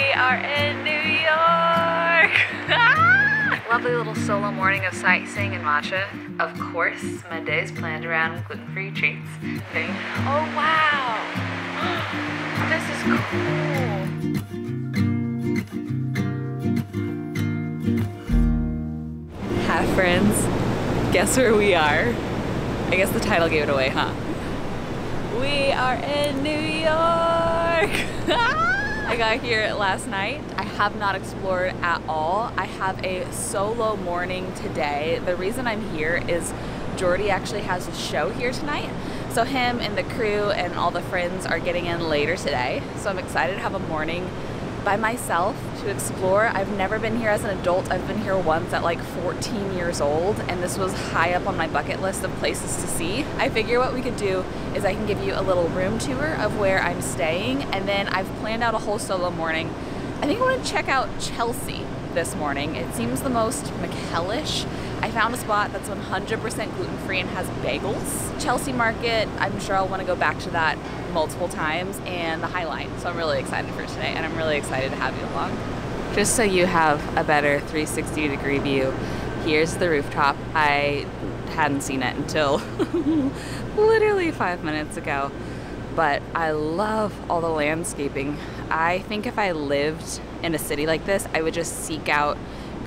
We are in New York! Lovely little solo morning of sightseeing and matcha. Of course, my day is planned around gluten-free treats. Oh wow! This is cool. Hi friends. Guess where we are? I guess the title gave it away, huh? We are in New York! I got here last night. I have not explored at all. I have a solo morning today. The reason I'm here is Jordy actually has a show here tonight. So him and the crew and all the friends are getting in later today. So I'm excited to have a morning by myself to explore. I've never been here as an adult. I've been here once at like 14 years old and this was high up on my bucket list of places to see. I figure what we could do is I can give you a little room tour of where I'm staying and then I've planned out a whole solo morning. I think I want to check out Chelsea this morning. It seems the most McKellish. I found a spot that's 100% gluten-free and has bagels. Chelsea Market, I'm sure I'll want to go back to that multiple times, and the High Line. So I'm really excited for today, and I'm really excited to have you along. Just so you have a better 360 degree view, here's the rooftop. I hadn't seen it until literally five minutes ago, but I love all the landscaping. I think if I lived in a city like this, I would just seek out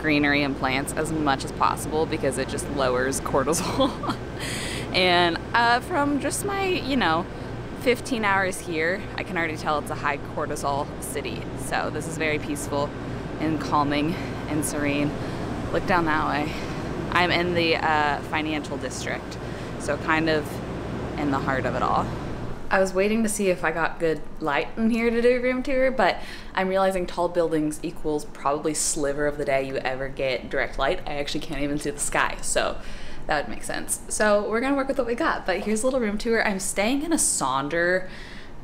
greenery and plants as much as possible because it just lowers cortisol. and uh, from just my, you know, 15 hours here, I can already tell it's a high cortisol city. So this is very peaceful and calming and serene. Look down that way. I'm in the uh, financial district, so kind of in the heart of it all. I was waiting to see if I got good light in here to do a room tour, but I'm realizing tall buildings equals probably sliver of the day you ever get direct light. I actually can't even see the sky, so that would make sense. So we're gonna work with what we got, but here's a little room tour. I'm staying in a Sonder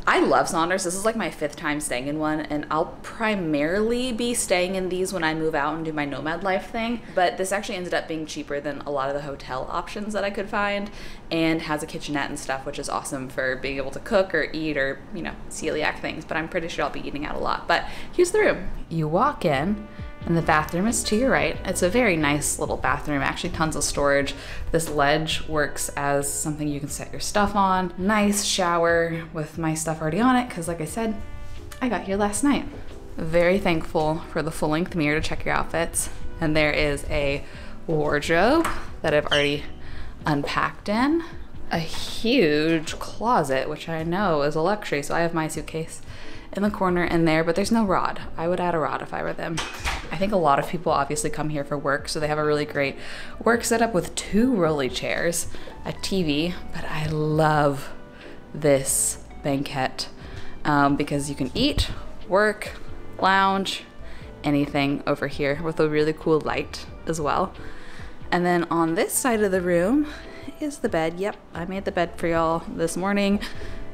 I love Sonders. This is like my fifth time staying in one, and I'll primarily be staying in these when I move out and do my nomad life thing. But this actually ended up being cheaper than a lot of the hotel options that I could find, and has a kitchenette and stuff, which is awesome for being able to cook or eat or, you know, celiac things. But I'm pretty sure I'll be eating out a lot. But here's the room. You walk in, and the bathroom is to your right. It's a very nice little bathroom, actually tons of storage. This ledge works as something you can set your stuff on. Nice shower with my stuff already on it, because like I said, I got here last night. Very thankful for the full length mirror to check your outfits. And there is a wardrobe that I've already unpacked in. A huge closet, which I know is a luxury, so I have my suitcase in the corner in there, but there's no rod. I would add a rod if I were them. I think a lot of people obviously come here for work, so they have a really great work setup with two rolly chairs, a TV, but I love this banquette um, because you can eat, work, lounge, anything over here with a really cool light as well. And then on this side of the room is the bed. Yep, I made the bed for y'all this morning.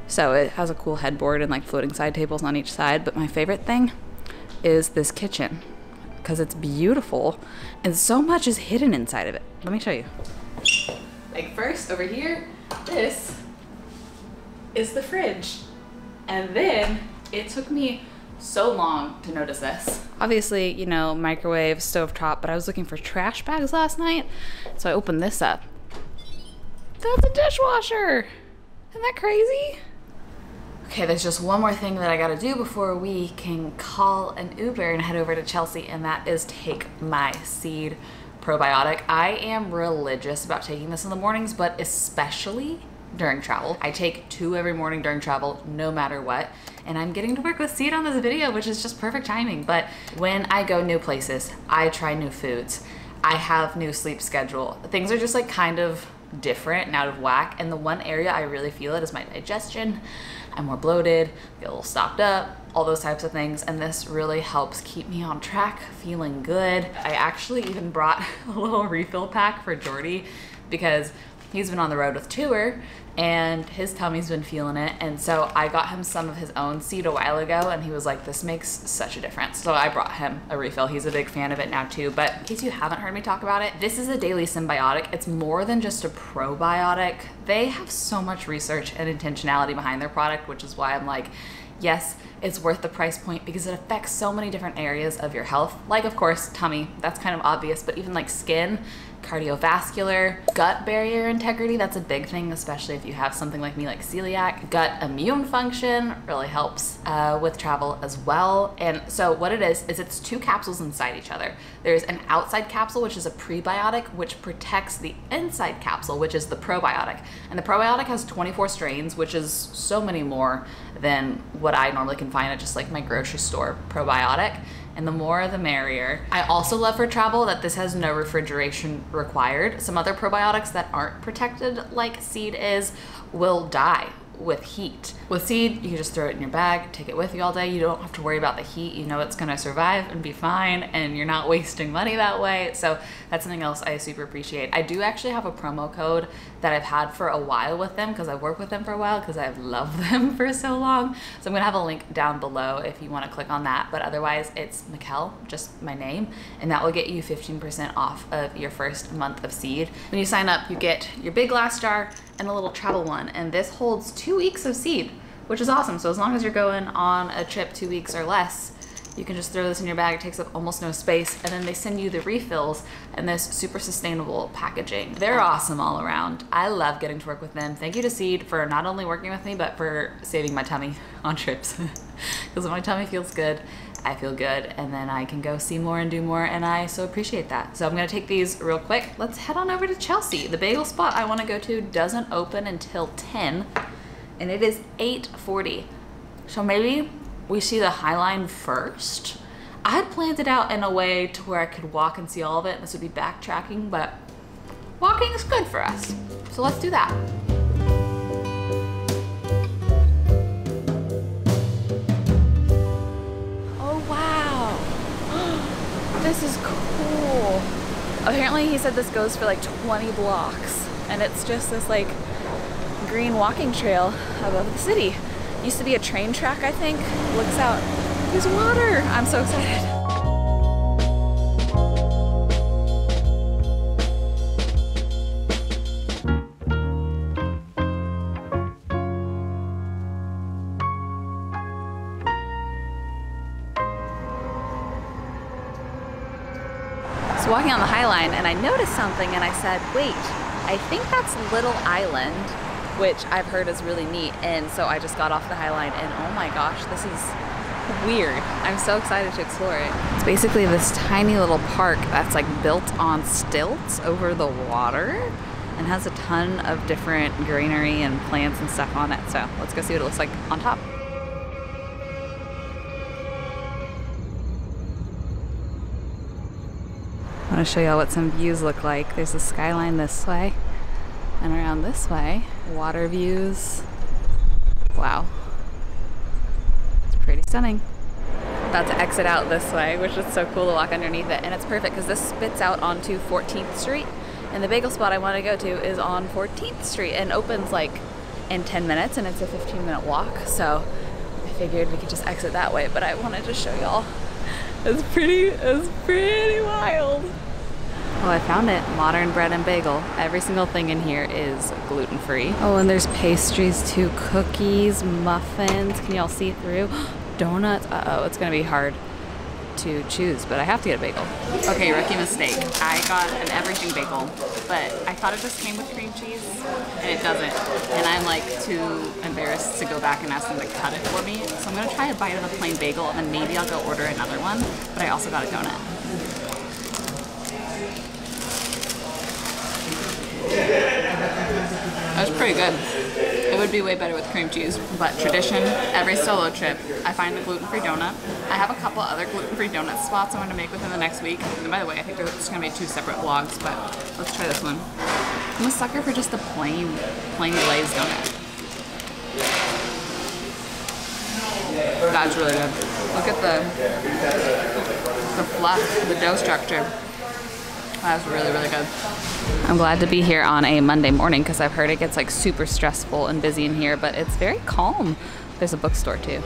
So it has a cool headboard and like floating side tables on each side. But my favorite thing is this kitchen because it's beautiful and so much is hidden inside of it. Let me show you. Like first over here, this is the fridge. And then it took me so long to notice this. Obviously, you know, microwave, stove top, but I was looking for trash bags last night. So I opened this up. That's a dishwasher. Isn't that crazy? Okay, there's just one more thing that I gotta do before we can call an Uber and head over to Chelsea, and that is take my seed probiotic. I am religious about taking this in the mornings, but especially during travel. I take two every morning during travel, no matter what. And I'm getting to work with Seed on this video, which is just perfect timing. But when I go new places, I try new foods. I have new sleep schedule. Things are just like kind of different and out of whack. And the one area I really feel it is my digestion. I'm more bloated, get a little stopped up, all those types of things. And this really helps keep me on track, feeling good. I actually even brought a little refill pack for Jordy because he's been on the road with tour and his tummy's been feeling it. And so I got him some of his own seed a while ago and he was like, this makes such a difference. So I brought him a refill. He's a big fan of it now too. But in case you haven't heard me talk about it, this is a daily synbiotic. It's more than just a probiotic. They have so much research and intentionality behind their product, which is why I'm like, yes, it's worth the price point because it affects so many different areas of your health. Like, of course, tummy, that's kind of obvious, but even like skin, cardiovascular, gut barrier integrity, that's a big thing, especially if you have something like me like celiac. Gut immune function really helps uh, with travel as well. And so what it is, is it's two capsules inside each other. There's an outside capsule, which is a prebiotic, which protects the inside capsule, which is the probiotic. And the probiotic has 24 strains, which is so many more than what I normally can find at just like my grocery store probiotic and the more the merrier. I also love for travel that this has no refrigeration required. Some other probiotics that aren't protected like seed is will die with heat. With seed, you can just throw it in your bag, take it with you all day. You don't have to worry about the heat. You know it's gonna survive and be fine, and you're not wasting money that way. So that's something else I super appreciate. I do actually have a promo code that I've had for a while with them because I've worked with them for a while because I've loved them for so long. So I'm gonna have a link down below if you wanna click on that. But otherwise, it's Michel, just my name, and that will get you 15% off of your first month of seed. When you sign up, you get your big glass jar and a little travel one, and this holds two weeks of seed, which is awesome. So as long as you're going on a trip two weeks or less, you can just throw this in your bag. It takes up almost no space. And then they send you the refills and this super sustainable packaging. They're awesome all around. I love getting to work with them. Thank you to Seed for not only working with me, but for saving my tummy on trips. Because my tummy feels good, I feel good and then I can go see more and do more and I so appreciate that. So I'm gonna take these real quick. Let's head on over to Chelsea. The bagel spot I wanna go to doesn't open until 10 and it is 8.40. So maybe we see the High Line first. I had planned it out in a way to where I could walk and see all of it. This would be backtracking, but walking is good for us. So let's do that. Oh, wow. This is cool. Apparently he said this goes for like 20 blocks and it's just this like green walking trail above the city. Used to be a train track, I think. Looks out. There's water. I'm so excited. Walking on the High Line and I noticed something and I said, wait, I think that's Little Island which I've heard is really neat. And so I just got off the High Line and oh my gosh, this is weird. I'm so excited to explore it. It's basically this tiny little park that's like built on stilts over the water and has a ton of different greenery and plants and stuff on it. So let's go see what it looks like on top. I want to show y'all what some views look like. There's a skyline this way this way, water views. Wow. It's pretty stunning. About to exit out this way, which is so cool to walk underneath it. And it's perfect because this spits out onto 14th Street. And the bagel spot I want to go to is on 14th Street and opens like in 10 minutes and it's a 15 minute walk. So I figured we could just exit that way, but I wanted to show y'all. It's pretty, it's pretty wild. Oh, I found it. Modern bread and bagel. Every single thing in here is gluten free. Oh, and there's pastries too cookies, muffins. Can y'all see through? Donuts. Uh oh, it's gonna be hard to choose, but I have to get a bagel. Okay, rookie mistake. I got an everything bagel, but I thought it just came with cream cheese, and it doesn't. And I'm like too embarrassed to go back and ask them to cut it for me. So I'm gonna try a bite of the plain bagel, and then maybe I'll go order another one. But I also got a donut. That was pretty good. It would be way better with cream cheese, but tradition, every solo trip, I find a gluten-free donut. I have a couple other gluten-free donut spots I'm gonna make within the next week. And by the way, I think there's going to be two separate vlogs, but let's try this one. I'm a sucker for just the plain, plain glazed donut. That's really good. Look at the, the fluff, the dough structure. That's really, really good. I'm glad to be here on a Monday morning because I've heard it gets like super stressful and busy in here, but it's very calm. There's a bookstore too.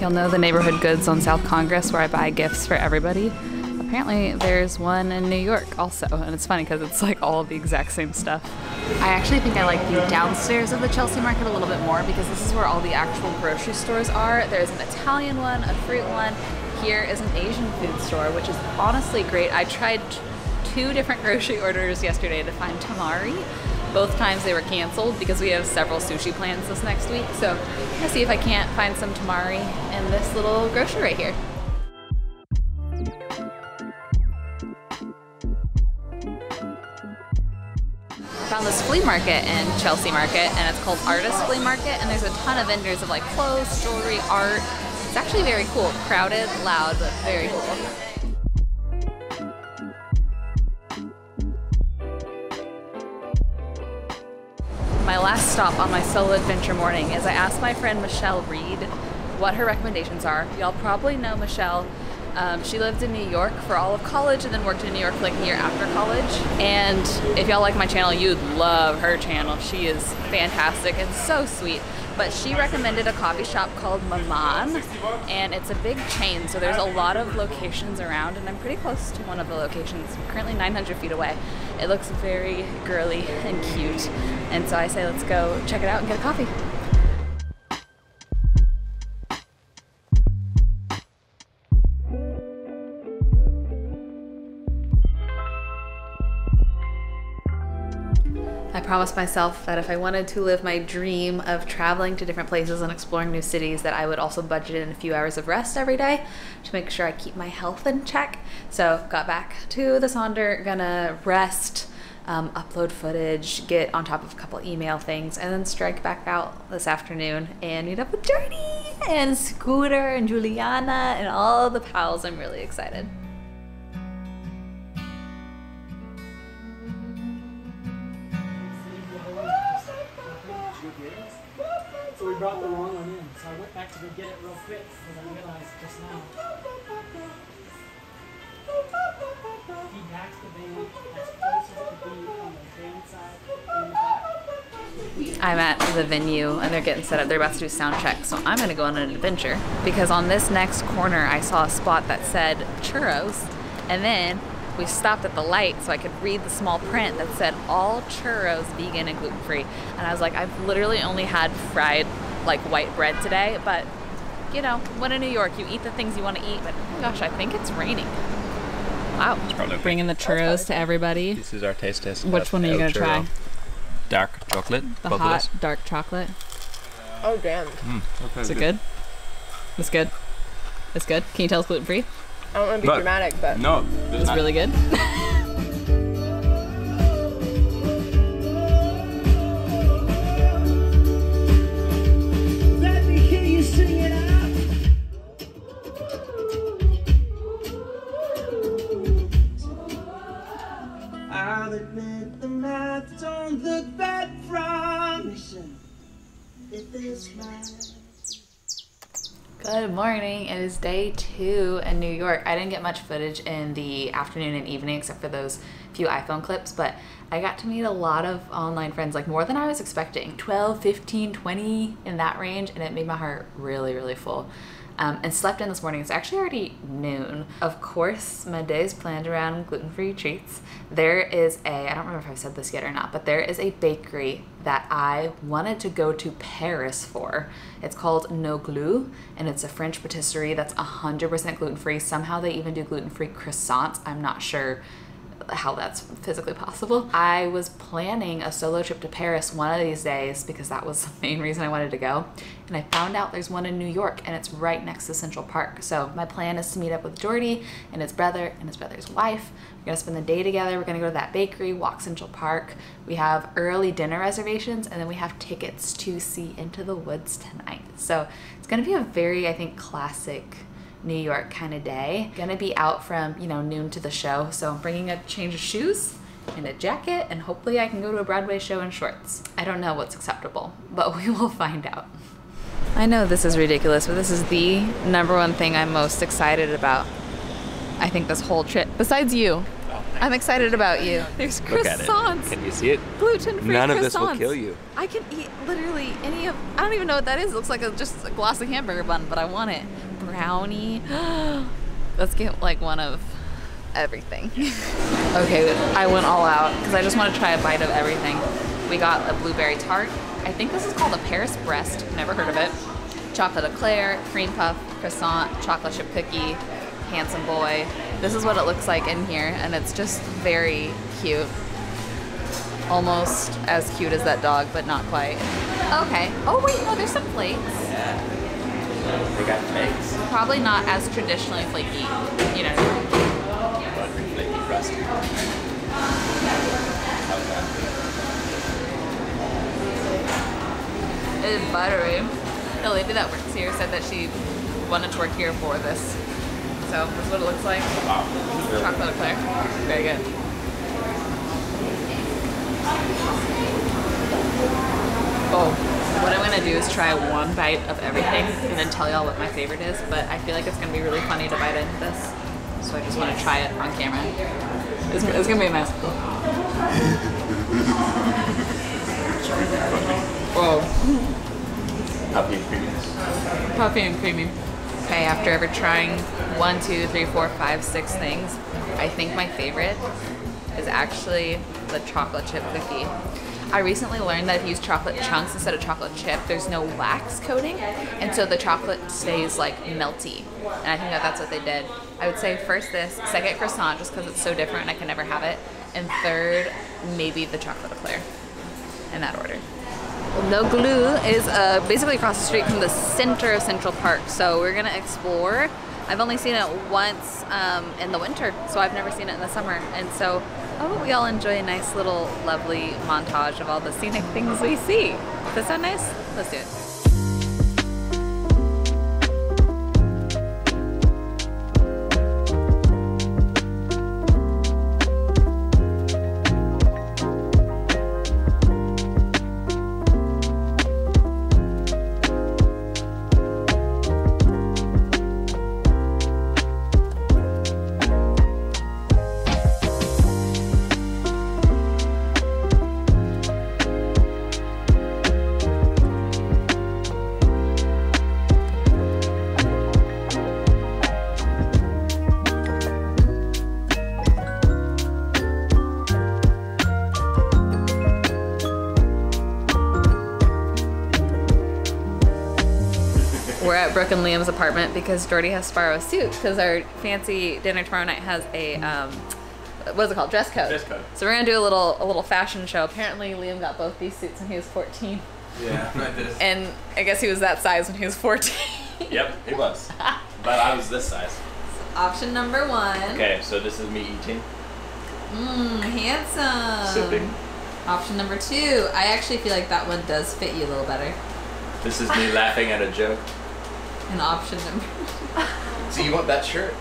You'll know the neighborhood goods on South Congress where I buy gifts for everybody? Apparently, there's one in New York also, and it's funny because it's like all the exact same stuff. I actually think I like the downstairs of the Chelsea Market a little bit more because this is where all the actual grocery stores are. There's an Italian one, a fruit one. Here is an Asian food store, which is honestly great. I tried two different grocery orders yesterday to find tamari. Both times they were canceled because we have several sushi plans this next week. So I'm gonna see if I can't find some tamari in this little grocery right here. Found this flea market in Chelsea Market and it's called Artist Flea Market and there's a ton of vendors of like clothes, jewelry, art. It's actually very cool. Crowded, loud, but very cool. My last stop on my solo adventure morning is I asked my friend Michelle Reed what her recommendations are. Y'all probably know Michelle um, she lived in New York for all of college and then worked in New York like a year after college. And if y'all like my channel, you'd love her channel. She is fantastic and so sweet. But she recommended a coffee shop called Maman, and it's a big chain, so there's a lot of locations around, and I'm pretty close to one of the locations, I'm currently 900 feet away. It looks very girly and cute, and so I say let's go check it out and get a coffee. I promised myself that if I wanted to live my dream of traveling to different places and exploring new cities, that I would also budget in a few hours of rest every day to make sure I keep my health in check. So got back to the Sonder, gonna rest, um, upload footage, get on top of a couple email things, and then strike back out this afternoon and meet up with Jordy and Scooter and Juliana and all the pals. I'm really excited. I'm at the venue and they're getting set up. They're about to do sound check, so I'm gonna go on an adventure because on this next corner I saw a spot that said churros, and then we stopped at the light so I could read the small print that said all churros vegan and gluten free. And I was like, I've literally only had fried like white bread today, but you know, when in New York, you eat the things you want to eat. But oh gosh, I think it's raining. Wow. Bringing the churros to everybody. This is our taste test. Which one are you gonna Churro. try? Dark chocolate. The both of hot dark chocolate. Oh damn! Hmm, Is it good? It's good. It's good. Can you tell it's gluten free? I don't want to be But- dramatic, but No, It's really good. is day two in New York. I didn't get much footage in the afternoon and evening except for those few iPhone clips, but I got to meet a lot of online friends, like more than I was expecting 12, 15, 20 in that range, and it made my heart really, really full. Um, and slept in this morning. It's actually already noon. Of course, my day is planned around gluten free treats. There is a, I don't remember if I've said this yet or not, but there is a bakery that I wanted to go to Paris for. It's called Noglu, and it's a French patisserie that's 100% gluten free. Somehow they even do gluten free croissants. I'm not sure how that's physically possible. I was planning a solo trip to Paris one of these days because that was the main reason I wanted to go. And I found out there's one in New York and it's right next to Central Park. So my plan is to meet up with Jordy and his brother and his brother's wife. We're gonna spend the day together. We're gonna go to that bakery, walk Central Park. We have early dinner reservations and then we have tickets to see Into the Woods tonight. So it's gonna be a very, I think, classic New York kind of day. Gonna be out from, you know, noon to the show. So I'm bringing a change of shoes and a jacket and hopefully I can go to a Broadway show in shorts. I don't know what's acceptable, but we will find out. I know this is ridiculous, but this is the number one thing I'm most excited about. I think this whole trip, besides you. Oh, I'm excited about you. There's Look at it. croissants. Can you see it? Gluten-free None of this will kill you. I can eat literally any of. I don't even know what that is. It looks like a, just a glossy hamburger bun, but I want it. Brownie. Let's get like one of everything. okay, I went all out because I just want to try a bite of everything. We got a blueberry tart. I think this is called a Paris-Brest. Never heard of it. Chocolate eclair, cream puff, croissant, chocolate chip cookie, handsome boy. This is what it looks like in here, and it's just very cute almost as cute as that dog, but not quite. Okay. Oh wait, no, there's some flakes. They got flakes. Probably not as traditionally flaky. You know. Buttery, flaky crust. How's that? It is buttery. The lady that works here said that she wanted to work here for this. So this is what it looks like. Wow. Chocolate eclair. Very good. Oh, what I'm gonna do is try one bite of everything and then tell y'all what my favorite is. But I feel like it's gonna be really funny to bite into this, so I just want to try it on camera. It's, it's gonna be a mess. Oh, Puppy and creaminess. puffy and creamy. Okay, after ever trying one, two, three, four, five, six things, I think my favorite is actually the chocolate chip cookie. I recently learned that if you use chocolate chunks instead of chocolate chip, there's no wax coating, and so the chocolate stays like melty. And I think that that's what they did. I would say first this, second croissant, just because it's so different and I can never have it, and third maybe the chocolate eclair. In that order. Noglu is uh, basically across the street from the center of Central Park, so we're gonna explore. I've only seen it once um, in the winter, so I've never seen it in the summer, and so I hope we all enjoy a nice little lovely montage of all the scenic things we see. Does that sound nice? Let's do it. Brooke and Liam's apartment because Jordy has to borrow a suit because our fancy dinner tomorrow night has a um, what's it called dress code. Dress code. So we're gonna do a little a little fashion show. Apparently Liam got both these suits when he was 14, Yeah, like this. and I guess he was that size when he was 14. Yep, he was. but I was this size. Option number one. Okay, so this is me eating, Mmm, handsome. sipping. Option number two. I actually feel like that one does fit you a little better. This is me laughing at a joke. And option number. So you want that shirt?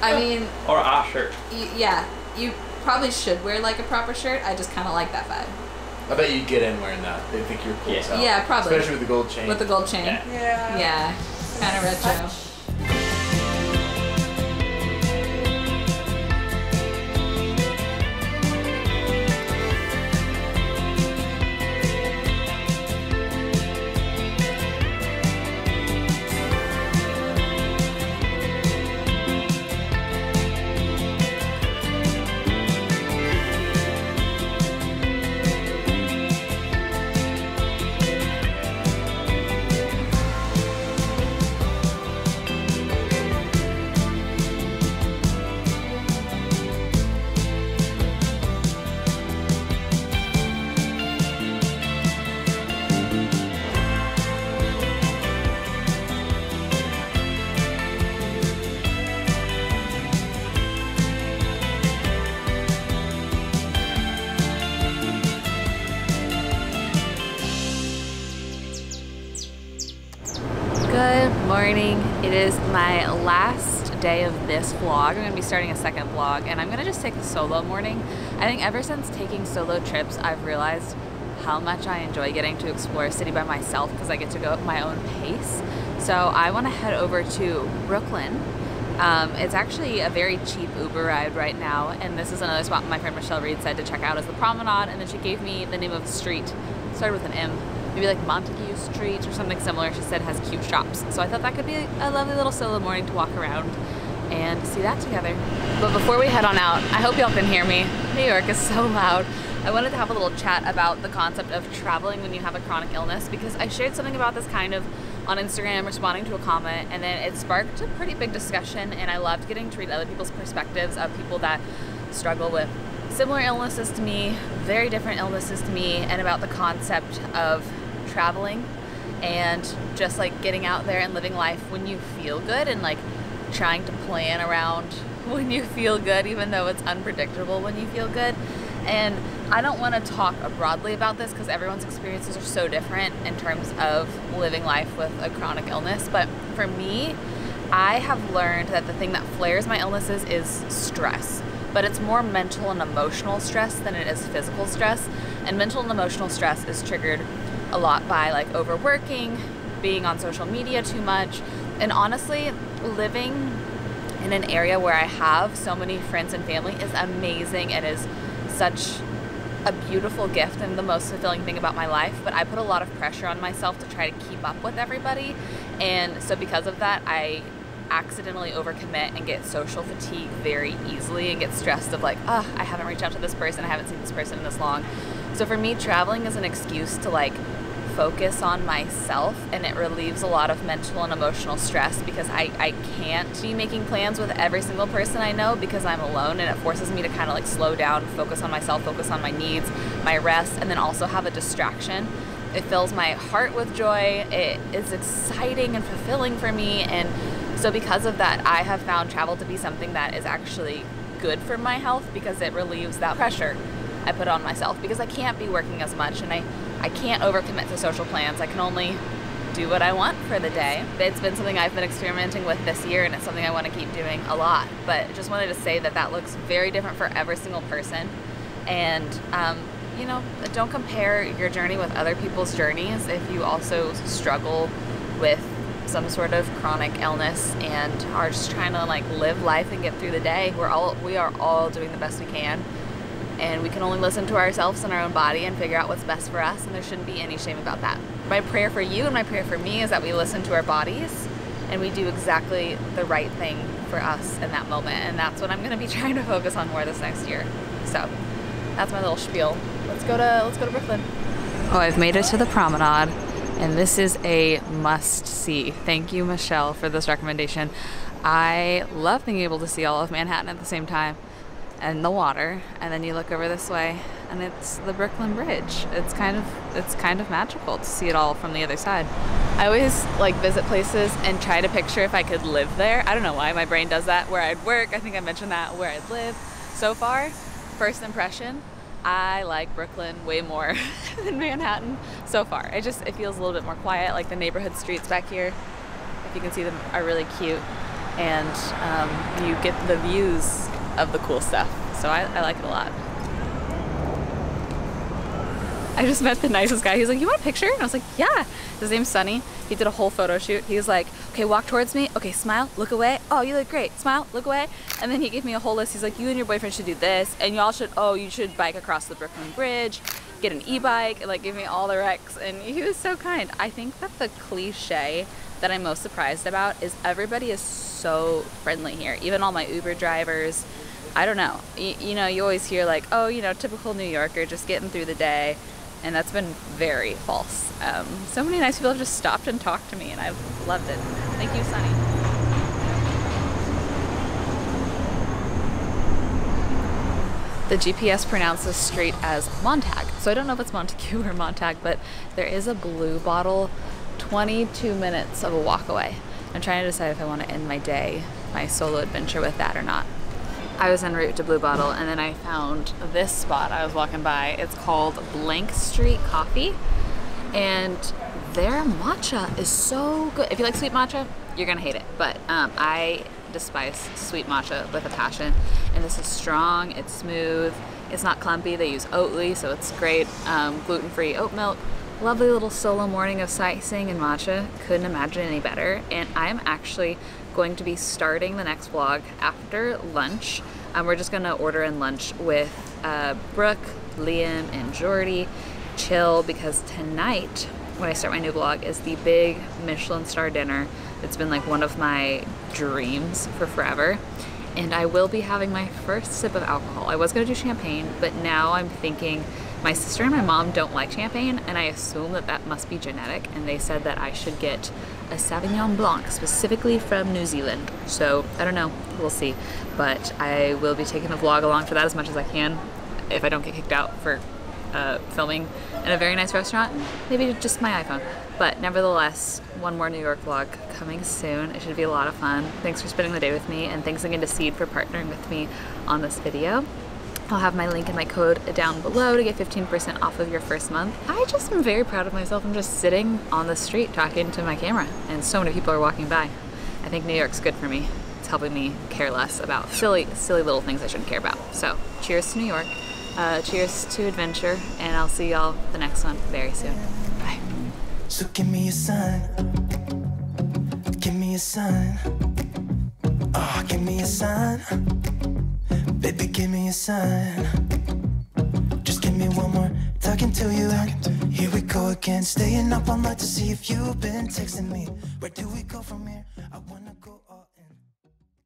I mean, Or a shirt? y- yeah, you probably should wear like a proper shirt. I just kind of like that vibe. I bet you'd get in wearing that. They think you're cool Yeah. as. Yeah, probably. Especially with the gold chain. With the gold chain. Yeah. Yeah. Yeah, kind of retro. Day of this vlog. I'm going to be starting a second vlog and I'm going to just take a solo morning. I think ever since taking solo trips, I've realized how much I enjoy getting to explore a city by myself because I get to go at my own pace. So I want to head over to Brooklyn Um, it's actually a very cheap Uber ride right now, and this is another spot my friend Michelle Reed said to check out is the Promenade, and then she gave me the name of the street, started with an M, maybe like Montague Street or something similar. She said has cute shops, so I thought that could be a lovely little solo morning to walk around and see that together. But before we head on out, I hope y'all can hear me. New York is so loud. I wanted to have a little chat about the concept of traveling when you have a chronic illness because I shared something about this kind of on Instagram responding to a comment and then it sparked a pretty big discussion and I loved getting to read other people's perspectives of people that struggle with similar illnesses to me, very different illnesses to me and about the concept of traveling and just like getting out there and living life when you feel good and like trying to plan around when you feel good even though it's unpredictable when you feel good and I don't want to talk broadly about this because everyone's experiences are so different in terms of living life with a chronic illness. But for me, I have learned that the thing that flares my illnesses is stress. But it's more mental and emotional stress than it is physical stress. And mental and emotional stress is triggered a lot by like overworking, being on social media too much, and honestly, living in an area where I have so many friends and family is amazing. It is such a beautiful gift and the most fulfilling thing about my life, but I put a lot of pressure on myself to try to keep up with everybody. And so because of that, I accidentally overcommit and get social fatigue very easily and get stressed of like, oh, I haven't reached out to this person, I haven't seen this person in this long. So for me, traveling is an excuse to like focus on myself and it relieves a lot of mental and emotional stress because I, I can't be making plans with every single person I know because I'm alone and it forces me to kind of like slow down, focus on myself, focus on my needs, my rest, and then also have a distraction. It fills my heart with joy. It is exciting and fulfilling for me. And so, because of that, I have found travel to be something that is actually good for my health because it relieves that pressure I put on myself because I can't be working as much and I I can't overcommit to social plans. I can only do what I want for the day. It's been something I've been experimenting with this year and it's something I want to keep doing a lot. But just wanted to say that that looks very different for every single person. And, um, you know, don't compare your journey with other people's journeys if you also struggle with some sort of chronic illness and are just trying to like live life and get through the day. We're all we are all doing the best we can and we can only listen to ourselves and our own body and figure out what's best for us and there shouldn't be any shame about that. My prayer for you and my prayer for me is that we listen to our bodies and we do exactly the right thing for us in that moment and that's what I'm going to be trying to focus on more this next year. So that's my little spiel. Let's go to let's go to Brooklyn. Oh, I've made it to the promenade and this is a must see. Thank you Michelle for this recommendation. I love being able to see all of Manhattan at the same time and the water and then you look over this way and it's the Brooklyn Bridge. It's kind of it's kind of magical to see it all from the other side. I always like visit places and try to picture if I could live there. I don't know why my brain does that where I'd work. I think I mentioned that where I'd live. So far, first impression, I like Brooklyn way more than Manhattan so far. It just it feels a little bit more quiet like the neighborhood streets back here. If you can see them are really cute and um, you get the views of the cool stuff. So I, I like it a lot. I just met the nicest guy. He's like, you want a picture? And I was like, yeah. His name's Sunny. He did a whole photo shoot. He was like, okay, walk towards me. Okay, smile, look away. Oh, you look great. Smile, look away. And then he gave me a whole list. He's like, you and your boyfriend should do this. And y'all should, oh, you should bike across the Brooklyn Bridge, get an e-bike, and like give me all the recs. And he was so kind. I think that the cliche that I'm most surprised about is everybody is so friendly here. Even all my Uber drivers, I don't know. You, you, know, you always hear like, oh, you know, typical New Yorker, just getting through the day. And that's been very false. Um, so many nice people have just stopped and talked to me, and I've loved it. Thank you, Sunny. The GPS pronounces street as Montague. So I don't know if it's Montague or Montague, but there is a blue bottle 22 minutes of a walk away. I'm trying to decide if I want to end my day, my solo adventure with that or not. I was en route to Blue Bottle and then I found this spot I was walking by. It's called Blank Street Coffee and their matcha is so good. If you like sweet matcha, you're gonna hate it. But um, I despise sweet matcha with a passion. And this is strong, it's smooth, it's not clumpy. They use Oatly, so it's great. Um, gluten-free oat milk. Lovely little solo morning of sightseeing and matcha. Couldn't imagine any better. And I'm actually going to be starting the next vlog after lunch. Um, we're just gonna order in lunch with uh, Brooke, Liam, and Jordy. Chill because tonight, when I start my new vlog, is the big Michelin star dinner. It's been like one of my dreams for forever. And I will be having my first sip of alcohol. I was gonna do champagne, but now I'm thinking my sister and my mom don't like champagne, and I assume that that must be genetic. And they said that I should get a Sauvignon Blanc, specifically from New Zealand. So I don't know, we'll see. But I will be taking the vlog along for that as much as I can. If I don't get kicked out for uh, filming in a very nice restaurant, maybe just my iPhone. But nevertheless, one more New York vlog coming soon. It should be a lot of fun. Thanks for spending the day with me, and thanks again to Seed for partnering with me on this video. I'll have my link and my code down below to get 15% off of your first month. I just am very proud of myself. I'm just sitting on the street talking to my camera, and so many people are walking by. I think New York's good for me. It's helping me care less about silly, silly little things I shouldn't care about. So, cheers to New York. Uh, cheers to adventure, and I'll see y'all the next one very soon. Bye. So give me a sign. Give me a sign. Oh, give me a sign. Baby, give me a sign. Just give me one more talking to you. And here we go again. Staying up all night to see if you've been texting me. Where do we go from here?